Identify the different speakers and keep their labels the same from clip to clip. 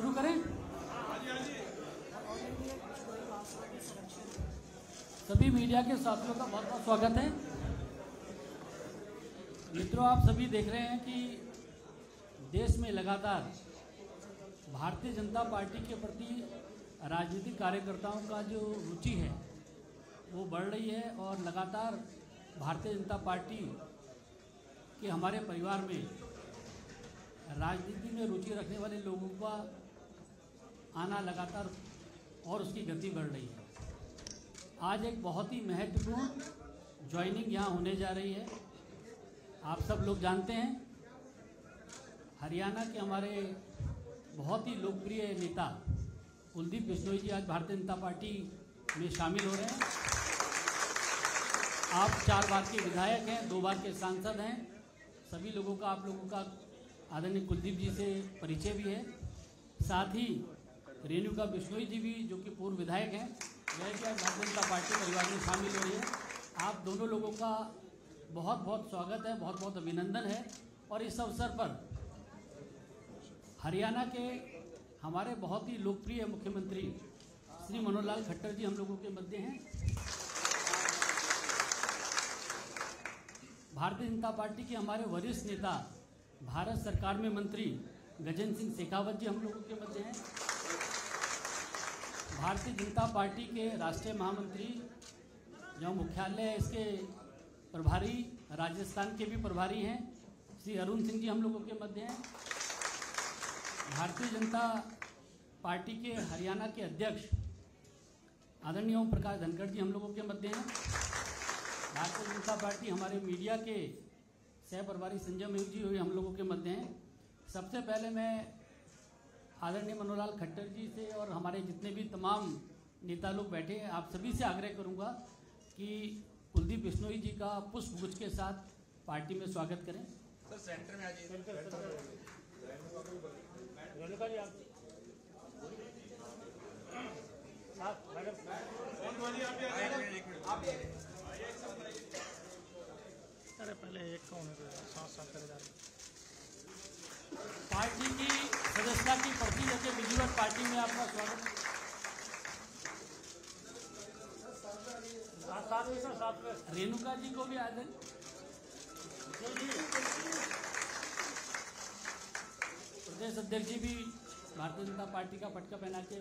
Speaker 1: शुरू करें। सभी मीडिया के साथियों का बहुत बहुत स्वागत है। मित्रों, आप सभी देख रहे हैं कि देश में लगातार भारतीय जनता पार्टी के प्रति राजनीतिक कार्यकर्ताओं का जो रुचि है, वो बढ़ रही है और लगातार भारतीय जनता पार्टी के हमारे परिवार में राजनीति में रुचि रखने वाले लोगों का आना लगातार और उसकी गति बढ़ रही है। आज एक बहुत ही महत्वपूर्ण ज्वाइनिंग यहाँ होने जा रही है। आप सब लोग जानते हैं, हरियाणा के हमारे बहुत ही लोकप्रिय नेता कुलदीप बिश्नोई जी आज भारतीय जनता पार्टी में शामिल हो रहे हैं। आप चार बार के विधायक हैं, दो बार के सांसद हैं। सभी लोगों का, आप लोगों का आदरणीय कुलदीप जी से परिचय भी है। साथ ही रेणुका बिश्नोई जी भी, जो कि पूर्व विधायक हैं वह भी आज भारतीय जनता पार्टी परिवार में शामिल हो रही है। आप दोनों लोगों का बहुत बहुत स्वागत है बहुत बहुत अभिनंदन है। और इस अवसर पर हरियाणा के हमारे बहुत ही लोकप्रिय मुख्यमंत्री श्री मनोहर लाल खट्टर जी हम लोगों के मध्य हैं। भारतीय जनता पार्टी के हमारे वरिष्ठ नेता, भारत सरकार में मंत्री गजेंद्र सिंह शेखावत जी हम लोगों के मध्य हैं। भारतीय जनता पार्टी के राष्ट्रीय महामंत्री जो मुख्यालय है, इसके प्रभारी, राजस्थान के भी प्रभारी हैं। श्री अरुण सिंह जी हम लोगों के मध्य हैं। भारतीय जनता पार्टी के हरियाणा के अध्यक्ष आदरणीय ओम प्रकाश धनखड़ जी हम लोगों के मध्य हैं। भारतीय जनता पार्टी हमारे मीडिया के सह प्रभारी संजय मयूर जी हुए हम लोगों के मध्य हैं। सबसे पहले मैं आदरणीय मनोहरलाल खट्टर जी से और हमारे जितने भी तमाम नेता लोग बैठे हैं आप सभी से आग्रह करूँगा कि कुलदीप बिश्नोई जी का पुष्प गुच्छ के साथ पार्टी में स्वागत करें। सर सेंटर में आ जाइए।
Speaker 2: पहले एक
Speaker 3: कौन है जा रहे
Speaker 1: पार्टी की सदस्यता की पर्ची लेके विधिवत पार्टी में आपका स्वागत रेणुका जी को भी आदर प्रदेश अध्यक्ष जी भी भारतीय जनता पार्टी का पटका पहना के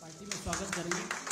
Speaker 1: पार्टी में स्वागत करेंगे।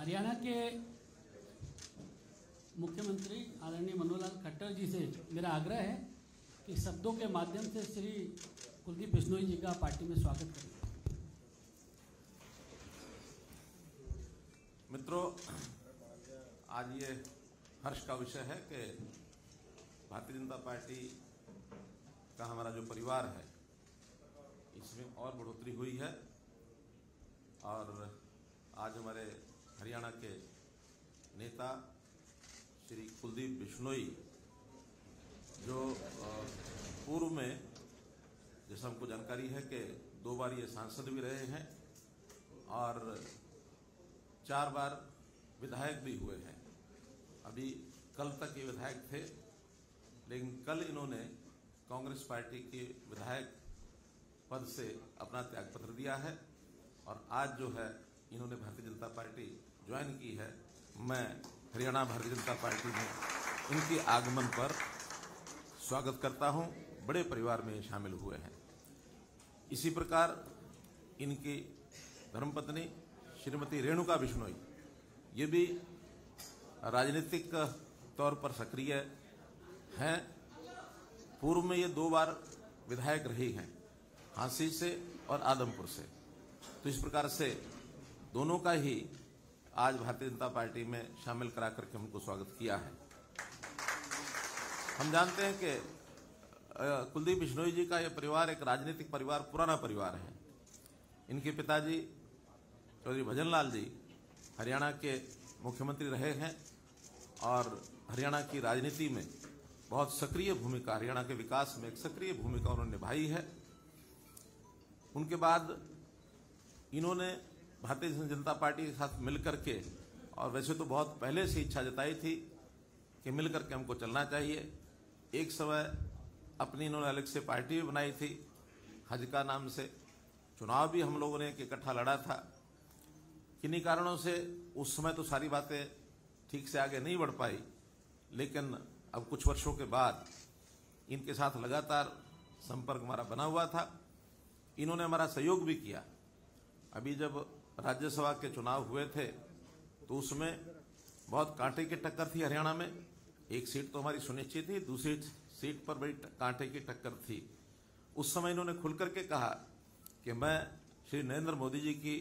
Speaker 1: हरियाणा के मुख्यमंत्री आदरणीय मनोहर लाल खट्टर जी से मेरा आग्रह है कि शब्दों के माध्यम से श्री कुलदीप बिश्नोई जी का पार्टी में स्वागत करें।
Speaker 4: मित्रों, आज ये हर्ष का विषय है कि भारतीय जनता पार्टी का हमारा जो परिवार है, इसमें और बढ़ोतरी हुई है और आज हमारे हरियाणा के नेता श्री कुलदीप बिश्नोई, जो पूर्व में, जैसा हमको जानकारी है कि दो बार ये सांसद भी रहे हैं और चार बार विधायक भी हुए हैं। अभी कल तक ये विधायक थे, लेकिन कल इन्होंने कांग्रेस पार्टी के विधायक पद से अपना त्यागपत्र दिया है और आज जो है, इन्होंने भारतीय जनता पार्टी ज्वाइन की है। मैं हरियाणा भारतीय जनता पार्टी में इनके आगमन पर स्वागत करता हूँ। बड़े परिवार में शामिल हुए हैं। इसी प्रकार इनकी धर्मपत्नी श्रीमती रेणुका बिश्नोई, ये भी राजनीतिक तौर पर सक्रिय हैं। पूर्व में ये दो बार विधायक रही हैं, हांसी से और आदमपुर से। तो इस प्रकार से दोनों का ही आज भारतीय जनता पार्टी में शामिल करा करके हमको स्वागत किया है। हम जानते हैं कि कुलदीप बिश्नोई जी का यह परिवार एक राजनीतिक परिवार, पुराना परिवार है। इनके पिताजी चौधरी भजनलाल जी हरियाणा के मुख्यमंत्री रहे हैं और हरियाणा की राजनीति में बहुत सक्रिय भूमिका, हरियाणा के विकास में एक सक्रिय भूमिका उन्होंने निभाई है। उनके बाद इन्होंने भारतीय जनता पार्टी के साथ मिलकर के, और वैसे तो बहुत पहले से इच्छा जताई थी कि मिलकर के हमको चलना चाहिए। एक समय अपनी इन्होंने अलग से पार्टी भी बनाई थी, हज का नाम से। चुनाव भी हम लोगों ने इकट्ठा लड़ा था। किन्हीं कारणों से उस समय तो सारी बातें ठीक से आगे नहीं बढ़ पाई, लेकिन अब कुछ वर्षों के बाद इनके साथ लगातार संपर्क हमारा बना हुआ था। इन्होंने हमारा सहयोग भी किया। अभी जब राज्यसभा के चुनाव हुए थे तो उसमें बहुत कांटे की टक्कर थी हरियाणा में। एक सीट तो हमारी सुनिश्चित थी, दूसरी सीट पर बड़ी कांटे की टक्कर थी। उस समय इन्होंने खुल करके कहा कि मैं श्री नरेंद्र मोदी जी की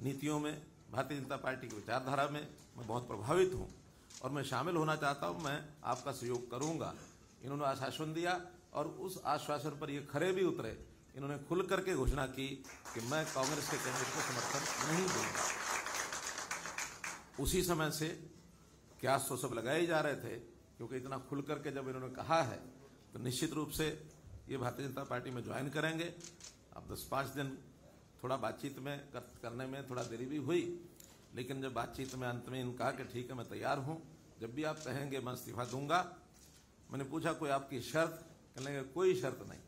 Speaker 4: नीतियों में, भारतीय जनता पार्टी की विचारधारा में मैं बहुत प्रभावित हूँ और मैं शामिल होना चाहता हूँ, मैं आपका सहयोग करूँगा। इन्होंने आश्वासन दिया और उस आश्वासन पर ये खरे भी उतरे इन्होंने खुल करके घोषणा की कि मैं कांग्रेस के कैंडिडेट को समर्थन नहीं दूँगा। उसी समय से क्यास तो सब लगाए जा रहे थे क्योंकि इतना खुल करके जब इन्होंने कहा है तो निश्चित रूप से ये भारतीय जनता पार्टी में ज्वाइन करेंगे। अब दस पाँच दिन थोड़ा बातचीत में कर, करने में थोड़ा देरी भी हुई लेकिन जब बातचीत में अंत में इन्होंने कहा कि ठीक है मैं तैयार हूँ जब भी आप कहेंगे मैं इस्तीफा दूँगा। मैंने पूछा कोई आपकी शर्त? कहने लगे कोई शर्त नहीं।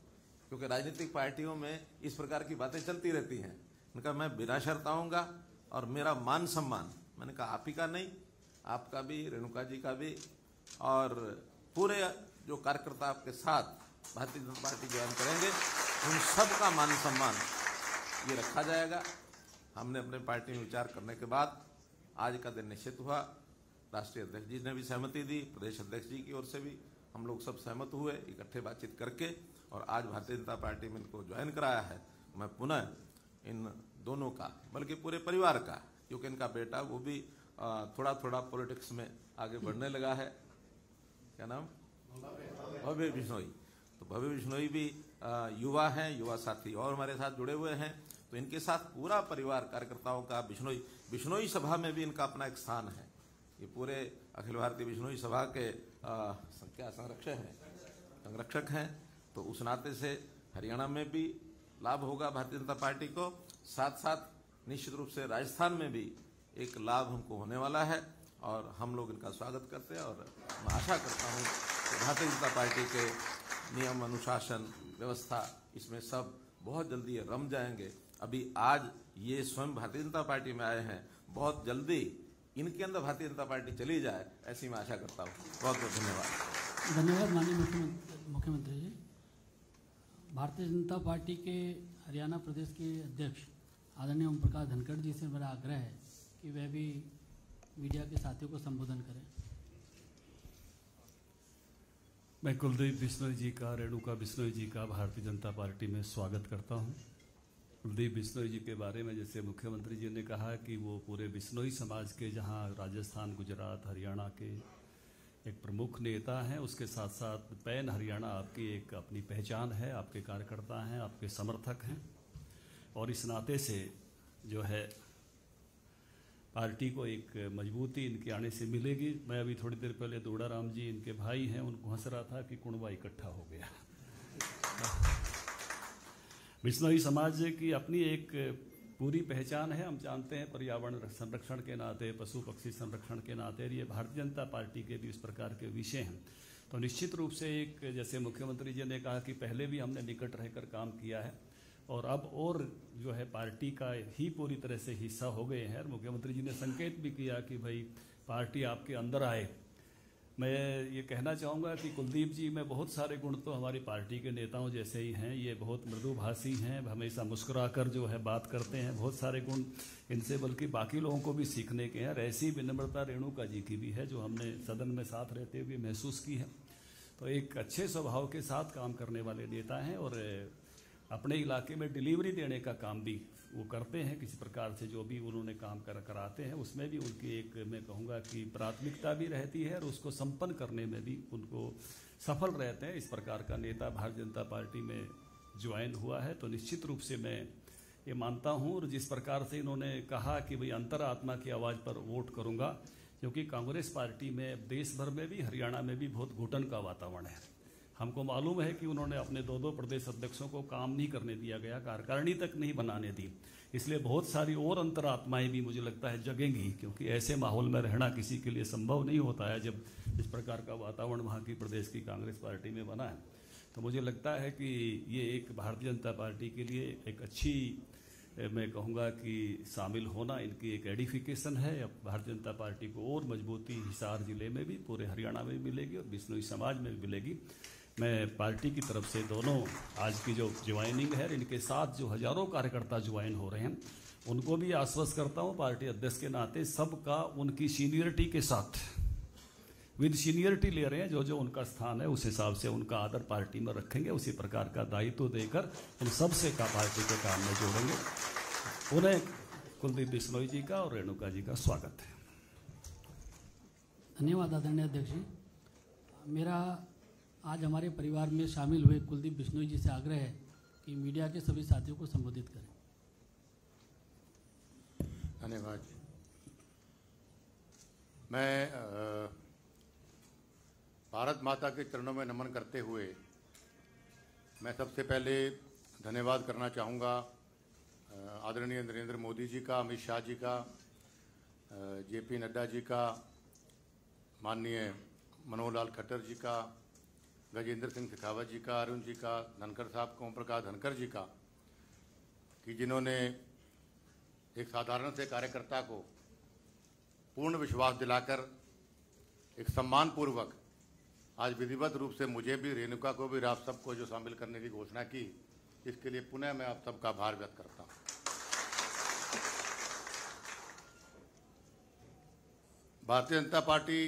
Speaker 4: क्योंकि राजनीतिक पार्टियों में इस प्रकार की बातें चलती रहती हैं। उनका मैं बिना शर्त आऊँगा और मेरा मान सम्मान। मैंने कहा, आप ही का नहीं, आपका भी, रेणुका जी का भी। और पूरे जो कार्यकर्ता आपके साथ भारतीय जनता पार्टी ज्वाइन करेंगे, उन सब का मान सम्मान ये रखा जाएगा। हमने अपने पार्टी में विचार करने के बाद आज का दिन निश्चित हुआ। राष्ट्रीय अध्यक्ष जी ने भी सहमति दी, प्रदेश अध्यक्ष जी की ओर से भी हम लोग सब सहमत हुए, इकट्ठे बातचीत करके। और आज भारतीय जनता पार्टी में इनको ज्वाइन कराया है मैं पुनः इन दोनों का बल्कि पूरे परिवार का क्योंकि इनका बेटा वो भी थोड़ा थोड़ा पॉलिटिक्स में आगे बढ़ने लगा है। क्या नाम? भव्य बिश्नोई। तो भव्य बिश्नोई भी युवा हैं युवा साथी और हमारे साथ जुड़े हुए हैं। तो इनके साथ पूरा परिवार कार्यकर्ताओं का बिश्नोई बिश्नोई सभा में भी इनका अपना एक स्थान है। ये पूरे अखिल भारतीय बिश्नोई सभा के आ, क्या संरक्षक हैं संरक्षक हैं। तो उस नाते से हरियाणा में भी लाभ होगा भारतीय जनता पार्टी को। साथ साथ निश्चित रूप से राजस्थान में भी एक लाभ हमको होने वाला है और हम लोग इनका स्वागत करते हैं और मैं आशा करता हूँ कि भारतीय जनता पार्टी के नियम, अनुशासन, व्यवस्था इसमें सब बहुत जल्दी रम जाएँगे। अभी आज ये स्वयं भारतीय जनता पार्टी में आए हैं। बहुत जल्दी इनके अंदर भारतीय जनता पार्टी चली जाए, ऐसी मैं आशा करता हूँ। बहुत बहुत धन्यवाद।
Speaker 1: धन्यवाद, माननीय मुख्यमंत्री जी। भारतीय जनता पार्टी के हरियाणा प्रदेश के अध्यक्ष आदरणीय ओम प्रकाश धनखड़ जी से मेरा आग्रह है कि वह भी मीडिया के साथियों को संबोधन करें
Speaker 5: मैं कुलदीप बिश्नोई जी का, रेणुका बिश्नोई जी का भारतीय जनता पार्टी में स्वागत करता हूँ। कुलदीप बिश्नोई जी के बारे में जैसे मुख्यमंत्री जी ने कहा कि वो पूरे बिश्नोई समाज के, जहाँ राजस्थान, गुजरात, हरियाणा के एक प्रमुख नेता हैं, उसके साथ साथ पैन हरियाणा आपकी एक अपनी पहचान है, आपके कार्यकर्ता हैं, आपके समर्थक हैं। और इस नाते से जो है, पार्टी को एक मजबूती इनके आने से मिलेगी। मैं अभी थोड़ी देर पहले दोड़ाराम जी इनके भाई हैं, उनको हंस रहा था कि कुणबा इकट्ठा हो गया। बिश्नोई समाज की अपनी एक पूरी पहचान है, हम जानते हैं पर्यावरण संरक्षण के नाते, पशु पक्षी संरक्षण के नाते, ये भारतीय जनता पार्टी के भी इस प्रकार के विषय हैं। तो निश्चित रूप से एक, जैसे मुख्यमंत्री जी ने कहा कि पहले भी हमने निकट रहकर काम किया है और अब और जो है पार्टी का ही पूरी तरह से हिस्सा हो गए हैं। और मुख्यमंत्री जी ने संकेत भी किया कि भाई, पार्टी आपके अंदर आए। मैं ये कहना चाहूँगा कि कुलदीप जी, में बहुत सारे गुण तो हमारी पार्टी के नेताओं जैसे ही हैं। ये बहुत मृदुभाषी हैं, हमेशा मुस्कुराकर जो है बात करते हैं। बहुत सारे गुण इनसे, बल्कि बाकी लोगों को भी सीखने के हैं। और ऐसी विनम्रता रेणुका जी की भी है, जो हमने सदन में साथ रहते हुए महसूस की है। तो एक अच्छे स्वभाव के साथ काम करने वाले नेता हैं और अपने इलाके में डिलीवरी देने का काम भी वो करते हैं, किसी प्रकार से जो भी उन्होंने काम कर, कराते हैं, उसमें भी उनकी एक, मैं कहूँगा कि प्राथमिकता भी रहती है और उसको संपन्न करने में भी उनको सफल रहते हैं। इस प्रकार का नेता भारतीय जनता पार्टी में ज्वाइन हुआ है तो निश्चित रूप से मैं ये मानता हूँ। और जिस प्रकार से इन्होंने कहा कि भाई अंतरात्मा की आवाज़ पर वोट करूँगा, क्योंकि कांग्रेस पार्टी में देश भर में भी, हरियाणा में भी बहुत घुटन का वातावरण है। हमको मालूम है कि उन्होंने अपने दो दो प्रदेश अध्यक्षों को काम नहीं करने दिया गया कार्यकारिणी तक नहीं बनाने दी। इसलिए बहुत सारी और अंतरात्माएँ भी मुझे लगता है जगेंगी, क्योंकि ऐसे माहौल में रहना किसी के लिए संभव नहीं होता है जब इस प्रकार का वातावरण वहाँ की प्रदेश की कांग्रेस पार्टी में बना है। तो मुझे लगता है कि ये एक भारतीय जनता पार्टी के लिए एक अच्छी मैं कहूँगा कि शामिल होना इनकी एक एडिफिकेशन है। अब भारतीय जनता पार्टी को और मजबूती हिसार ज़िले में भी, पूरे हरियाणा में भी मिलेगी और बिश्नोई समाज में भी मिलेगी। मैं पार्टी की तरफ़ से दोनों आज की जो ज्वाइनिंग है, इनके साथ जो हज़ारों कार्यकर्ता ज्वाइन हो रहे हैं, उनको भी आश्वस्त करता हूँ, पार्टी अध्यक्ष के नाते सबका उनकी सीनियरिटी के साथ। विद सीनियरिटी ले रहे हैं, जो जो उनका स्थान है, उस हिसाब से उनका आदर पार्टी में रखेंगे, उसी प्रकार का दायित्व देकर उन सबसे का पार्टी के काम में जोड़ेंगे। उन्हें कुलदीप बिश्नोई जी का और रेणुका जी का स्वागत है।
Speaker 1: धन्यवाद आदरणीय अध्यक्ष जी। मेरा आज हमारे परिवार में शामिल हुए कुलदीप बिश्नोई जी से आग्रह है कि मीडिया के सभी साथियों को संबोधित करें।
Speaker 6: धन्यवाद मैं भारत माता के चरणों में नमन करते हुए मैं सबसे पहले धन्यवाद करना चाहूँगा आदरणीय नरेंद्र मोदी जी का, अमित शाह जी का जेपी नड्डा जी का, माननीय मनोहर लाल खट्टर जी का गजेंद्र सिंह शेखावत जी का, अरुण जी का धनकर साहब ओम प्रकाश धनखड़ जी का, कि जिन्होंने एक साधारण से कार्यकर्ता को पूर्ण विश्वास दिलाकर, एक सम्मानपूर्वक, आज विधिवत रूप से मुझे भी, रेणुका को भी आप सबको जो शामिल करने की घोषणा की, इसके लिए पुनः मैं आप सबका आभार व्यक्त करता हूँ। भारतीय जनता पार्टी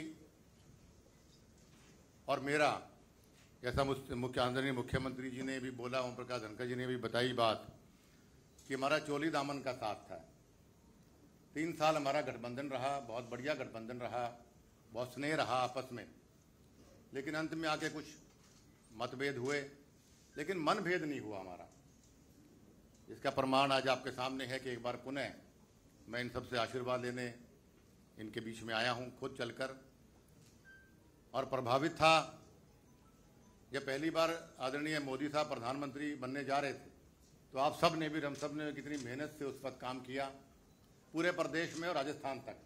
Speaker 6: और मेरा जैसा मुख्य आदरणीय मुख्यमंत्री जी ने भी बोला ओम प्रकाश धनखड़ जी ने भी बताई बात कि हमारा चोली दामन का साथ था। तीन साल हमारा गठबंधन रहा, बहुत बढ़िया गठबंधन रहा, बहुत स्नेह रहा आपस में। लेकिन अंत में आके कुछ मतभेद हुए, लेकिन मनभेद नहीं हुआ हमारा। इसका प्रमाण आज आपके सामने है कि एक बार पुनः मैं इन सबसे आशीर्वाद लेने, इनके बीच में आया हूँ, खुद चलकर। और प्रभावित था जब पहली बार आदरणीय मोदी साहब प्रधानमंत्री बनने जा रहे थे तो आप सबने भी, हम सबने कितनी मेहनत से उस पर काम किया, पूरे प्रदेश में और राजस्थान तक।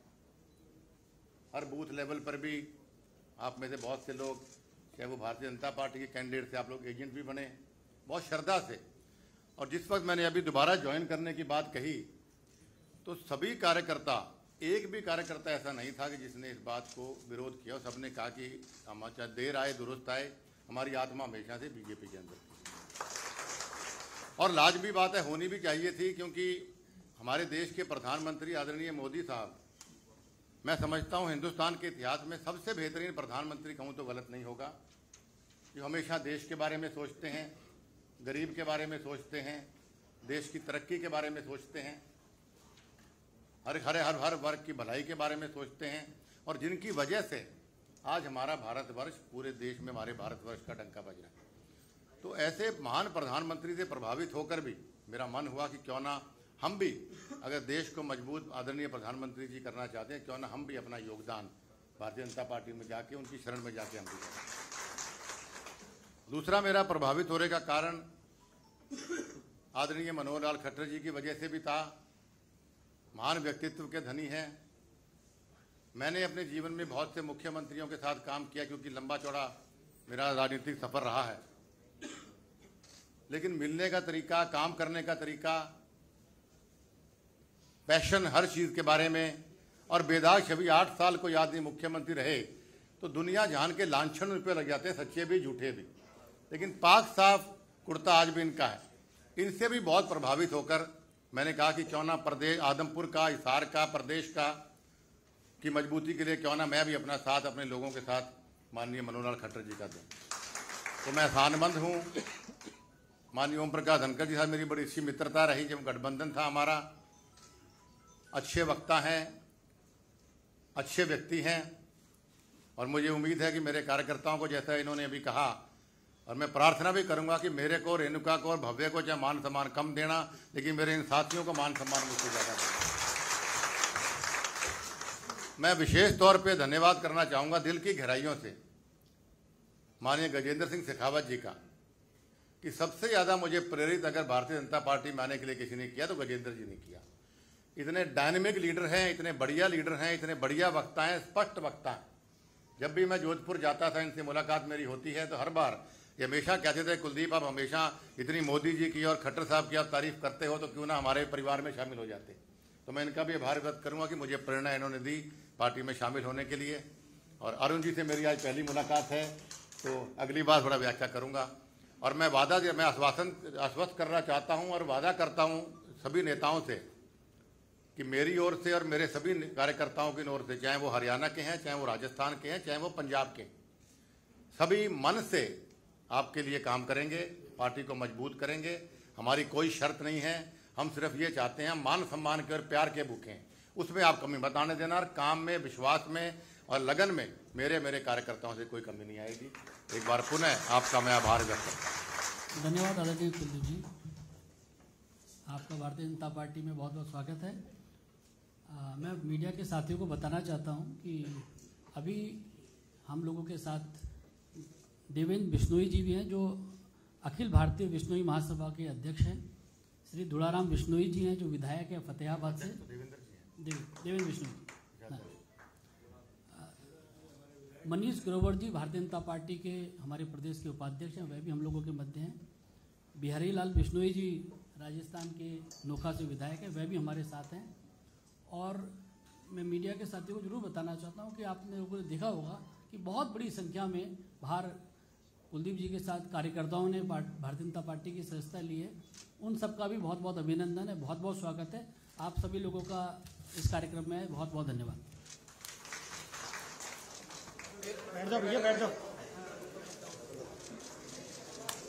Speaker 6: हर बूथ लेवल पर भी आप में से बहुत से लोग, चाहे वो भारतीय जनता पार्टी के कैंडिडेट थे आप लोग एजेंट भी बने, बहुत श्रद्धा से। और जिस वक्त मैंने अभी दोबारा ज्वाइन करने की बात कही तो सभी कार्यकर्ता, एक भी कार्यकर्ता ऐसा नहीं था कि जिसने इस बात को विरोध किया और सबने कहा कि हम चाहे देर आए, दुरुस्त आए। हमारी आत्मा हमेशा से बीजेपी के अंदर और लाजमी बात है, होनी भी चाहिए थी, क्योंकि हमारे देश के प्रधानमंत्री आदरणीय मोदी साहब, मैं समझता हूँ हिंदुस्तान के इतिहास में सबसे बेहतरीन प्रधानमंत्री कहूँ तो गलत नहीं होगा। जो हमेशा देश के बारे में सोचते हैं, गरीब के बारे में सोचते हैं, देश की तरक्की के बारे में सोचते हैं, हर हर हर हर वर्ग की भलाई के बारे में सोचते हैं, और जिनकी वजह से आज हमारा भारतवर्ष पूरे देश में हमारे भारतवर्ष का डंका बज रहा है। तो ऐसे महान प्रधानमंत्री से प्रभावित होकर भी मेरा मन हुआ कि क्यों ना हम भी अगर देश को मज़बूत आदरणीय प्रधानमंत्री जी करना चाहते हैं, क्यों ना हम भी अपना योगदान भारतीय जनता पार्टी में जाके, उनकी शरण में जाके हम भी करें। दूसरा मेरा प्रभावित होने का कारण आदरणीय मनोहर लाल खट्टर जी की वजह से भी था। महान व्यक्तित्व के धनी हैं। मैंने अपने जीवन में बहुत से मुख्यमंत्रियों के साथ काम किया क्योंकि लंबा चौड़ा मेरा राजनीतिक सफ़र रहा है। लेकिन मिलने का तरीका, काम करने का तरीका, पैशन हर चीज़ के बारे में और बेदाग छवि आठ साल को याद नहीं, मुख्यमंत्री रहे तो दुनिया जहान के लाछन पे लग जाते हैं, सच्चे भी, झूठे भी। लेकिन पाक साफ़ कुर्ता आज भी इनका है। इनसे भी बहुत प्रभावित होकर मैंने कहा कि क्यों ना प्रदेश आदमपुर का, हिसार का, प्रदेश का की मजबूती के लिए क्यों ना मैं भी अपना साथ अपने लोगों के साथ माननीय मनोहर लाल खट्टर जी का दूँ। तो मैं आसानमंद हूँ। माननीय ओम प्रकाश धनखड़ जी साहब, मेरी बड़ी अच्छी मित्रता रही, जब गठबंधन था हमारा। अच्छे वक्ता हैं, अच्छे व्यक्ति हैं, और मुझे उम्मीद है कि मेरे कार्यकर्ताओं को जैसा इन्होंने अभी कहा, और मैं प्रार्थना भी करूँगा कि मेरे को रेणुका को और भव्य को चाहे मान सम्मान कम देना, लेकिन मेरे इन साथियों को मान सम्मान मुझसे ज़्यादा देना। मैं विशेष तौर पे धन्यवाद करना चाहूँगा दिल की गहराइयों से। माननीय गजेंद्र सिंह शेखावत जी का, कि सबसे ज़्यादा मुझे प्रेरित अगर भारतीय जनता पार्टी में आने के लिए किसी ने किया तो गजेंद्र जी ने किया। इतने डायनेमिक लीडर हैं, इतने बढ़िया लीडर हैं, इतने बढ़िया वक्ता हैं, स्पष्ट वक्ता हैं। जब भी मैं जोधपुर जाता था, इनसे मुलाकात मेरी होती है तो हर बार ये हमेशा कहते थे, कुलदीप, आप हमेशा इतनी मोदी जी की और खट्टर साहब की आप तारीफ़ करते हो तो क्यों ना हमारे परिवार में शामिल हो जाते? तो मैं इनका भी आभार व्यक्त करूँगा कि मुझे प्रेरणा इन्होंने दी पार्टी में शामिल होने के लिए। और अरुण जी से मेरी आज पहली मुलाकात है तो अगली बार थोड़ा व्याख्या करूँगा। और मैं वादा मैं आश्वासन, आश्वस्त करना चाहता हूँ और वादा करता हूँ सभी नेताओं से कि मेरी ओर से और मेरे सभी कार्यकर्ताओं की ओर से, चाहे वो हरियाणा के हैं, चाहे वो राजस्थान के हैं, चाहे वो पंजाब के, सभी मन से आपके लिए काम करेंगे, पार्टी को मज़बूत करेंगे। हमारी कोई शर्त नहीं है, हम सिर्फ़ ये चाहते हैं मान सम्मान के और प्यार के भूखे हैं। उसमें आप कमी बताने देना और काम में विश्वास में और लगन में मेरे मेरे कार्यकर्ताओं से कोई कमी नहीं आएगी। एक बार पुनः आपका मैं आभार व्यक्त करता हूँ।
Speaker 1: धन्यवाद आदरणीय कुलदीप जी। आपका भारतीय जनता पार्टी में बहुत बहुत स्वागत है। आ, मैं मीडिया के साथियों को बताना चाहता हूँ कि अभी हम लोगों के साथ देवेंद्र बिश्नोई जी भी हैं जो अखिल भारतीय बिश्नोई महासभा के अध्यक्ष हैं। श्री दुड़ाराम बिश्नोई जी हैं जो विधायक हैं फतेहाबाद से। देवेंद्र विष्णु।
Speaker 6: हाँ।
Speaker 1: मनीष ग्रोवर जी भारतीय जनता पार्टी के हमारे प्रदेश के उपाध्यक्ष हैं, वह भी हम लोगों के मध्य हैं। बिहारी लाल बिश्नोई जी राजस्थान के नोखा से विधायक हैं, वह भी हमारे साथ हैं। और मैं मीडिया के साथियों को ज़रूर बताना चाहता हूँ कि आपने लोगों ने देखा होगा कि बहुत बड़ी संख्या में बाहर कुलदीप जी के साथ कार्यकर्ताओं ने भारतीय जनता पार्टी की सदस्यता ली है। उन सबका भी बहुत बहुत अभिनंदन है बहुत बहुत स्वागत है। आप सभी लोगों का इस कार्यक्रम में बहुत बहुत धन्यवाद
Speaker 2: बैठ जाओ
Speaker 3: भैया
Speaker 2: बैठ
Speaker 3: जाओ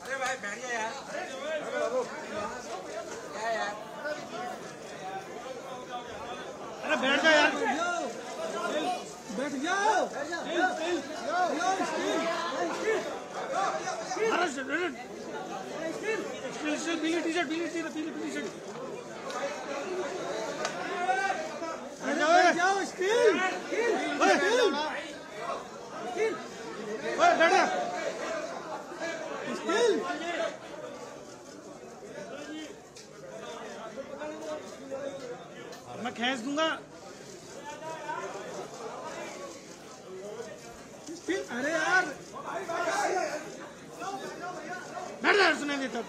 Speaker 2: अरे भाई बैठ जा यार क्या यार अरे बैठ जाओ यार बैठ जाओ अरे
Speaker 3: स्टिल
Speaker 2: स्टिल पीली टी शर्ट पीली टी शर्ट पीली टी शर्ट मैं खींच दूँगा। अरे यार बैठ सुनाई देता